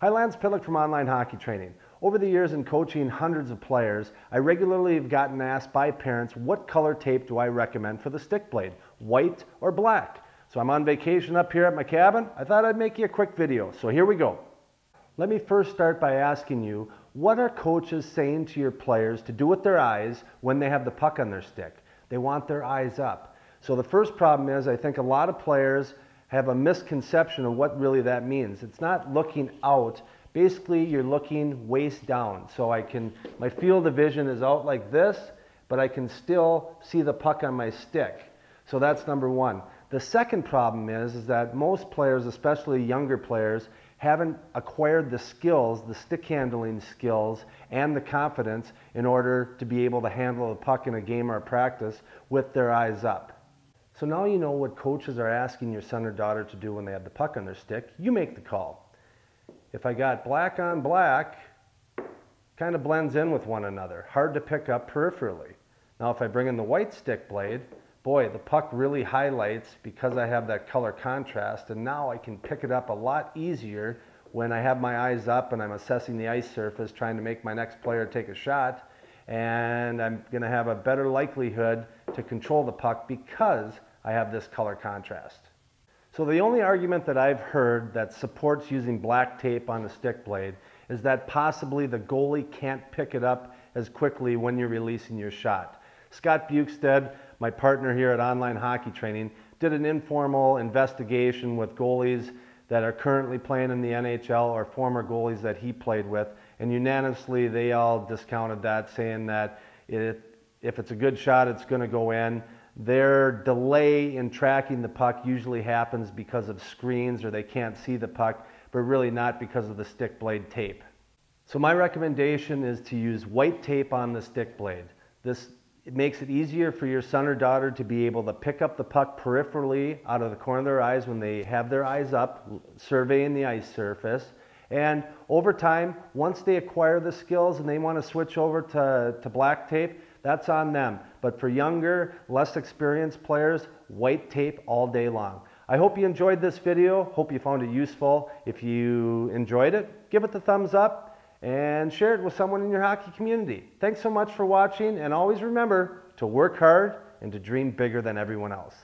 Hi, Lance Pitlick from Online Hockey Training. Over the years in coaching hundreds of players, I regularly have gotten asked by parents what color tape do I recommend for the stick blade, white or black? So I'm on vacation up here at my cabin. I thought I'd make you a quick video. So here we go. Let me first start by asking you, what are coaches saying to your players to do with their eyes when they have the puck on their stick? They want their eyes up. So the first problem is I think a lot of players have a misconception of what really that means. It's not looking out. Basically, you're looking waist down. So I can, my field of vision is out like this, but I can still see the puck on my stick. So that's number one. The second problem is, is that most players, especially younger players, haven't acquired the skills, the stick handling skills, and the confidence in order to be able to handle the puck in a game or a practice with their eyes up. So now you know what coaches are asking your son or daughter to do when they have the puck on their stick. You make the call. If I got black on black, kind of blends in with one another, hard to pick up peripherally. Now if I bring in the white stick blade, boy, the puck really highlights because I have that color contrast and now I can pick it up a lot easier when I have my eyes up and I'm assessing the ice surface trying to make my next player take a shot and I'm going to have a better likelihood to control the puck because I have this color contrast. So the only argument that I've heard that supports using black tape on the stick blade is that possibly the goalie can't pick it up as quickly when you're releasing your shot. Scott Bjugstad, my partner here at Online Hockey Training, did an informal investigation with goalies that are currently playing in the NHL or former goalies that he played with, and unanimously they all discounted that, saying that if it's a good shot, it's going to go in. Their delay in tracking the puck usually happens because of screens or they can't see the puck, but really not because of the stick blade tape. So my recommendation is to use white tape on the stick blade. This it makes it easier for your son or daughter to be able to pick up the puck peripherally out of the corner of their eyes when they have their eyes up, surveying the ice surface. And over time, once they acquire the skills and they want to switch over to, to black tape, that's on them. But for younger, less experienced players, white tape all day long. I hope you enjoyed this video. Hope you found it useful. If you enjoyed it, give it the thumbs up and share it with someone in your hockey community. Thanks so much for watching and always remember to work hard and to dream bigger than everyone else.